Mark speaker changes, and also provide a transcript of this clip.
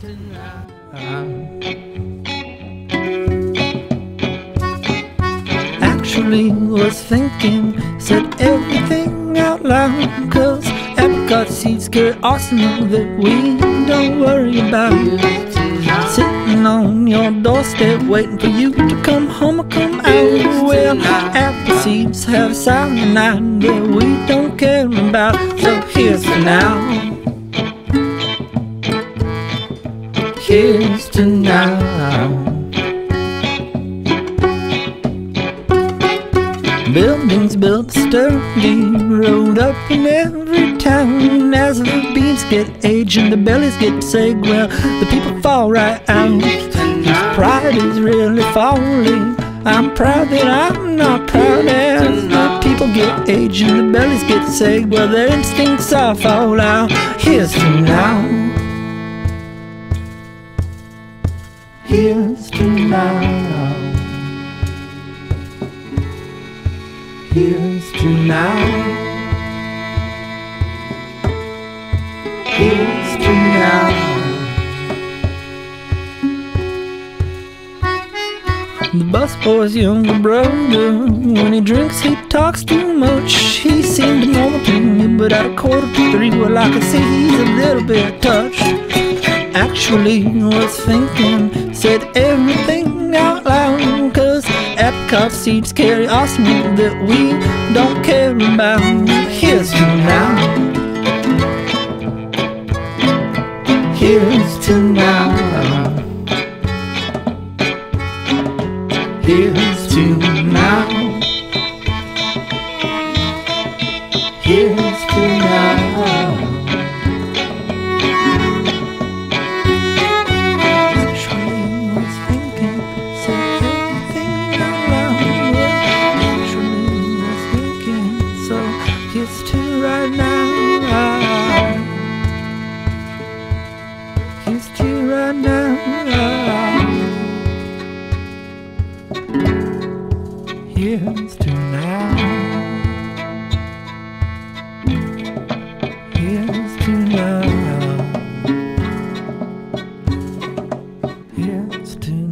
Speaker 1: Uh-huh. Actually was thinking, said everything out loud Cause apricot seeds carry arsenic that we don't worry about. Sitting on your doorstep waiting for you to come home or come out. Well, apple seeds have cyanide that we don't care about. So here's to now Here's to now Buildings built sturdy, rolled up in every town. As the beans get aged and the bellies get sick, well, the people fall right out. Pride is really falling. I'm proud that I'm not proud as the people get aged and the bellies get sick. Well, their instincts are fall out. Here's to now. Here's to now. Here's to now. Here's to now. The busboy's younger brother, when he drinks, he talks too much. He seemed to me, but at a quarter to three, well, I can see he's a little bit touched. Actually, was thinking, said everything out loud, cause apricot seeds carry arsenic that we don't care about. Here's to now. Here's to now. Here's to now. Here's to now. used to right now. Used to right now. Used to now. Used to now. Used to now.